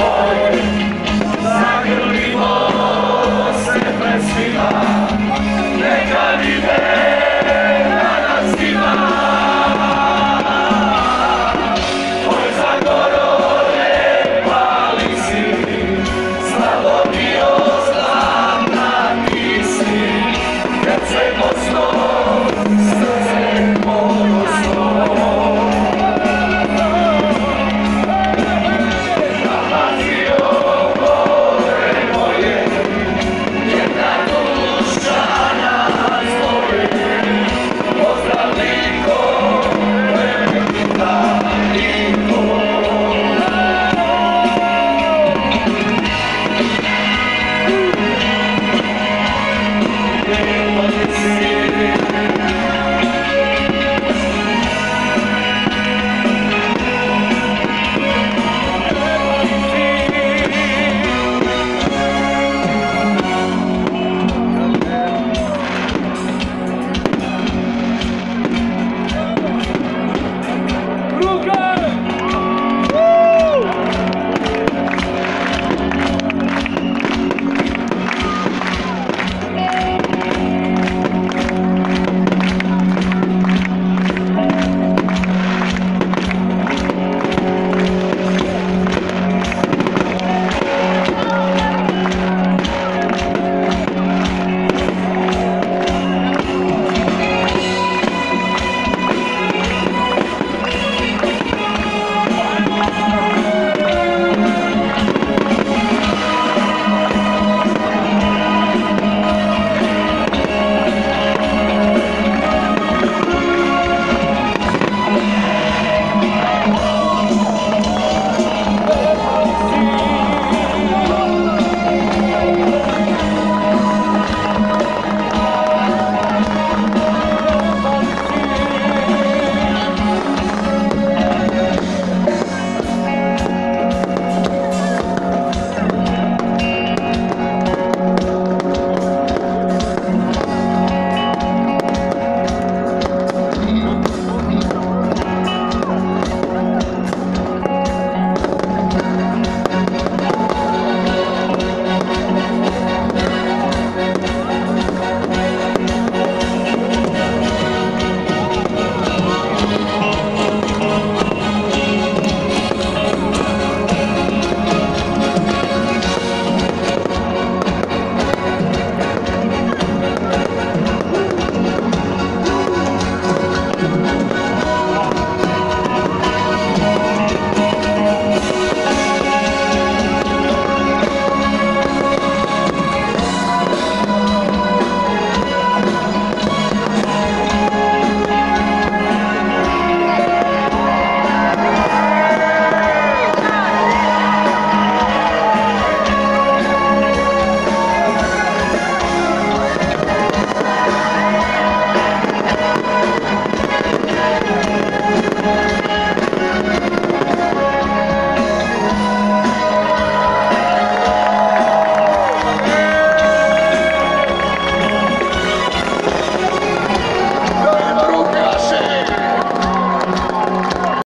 my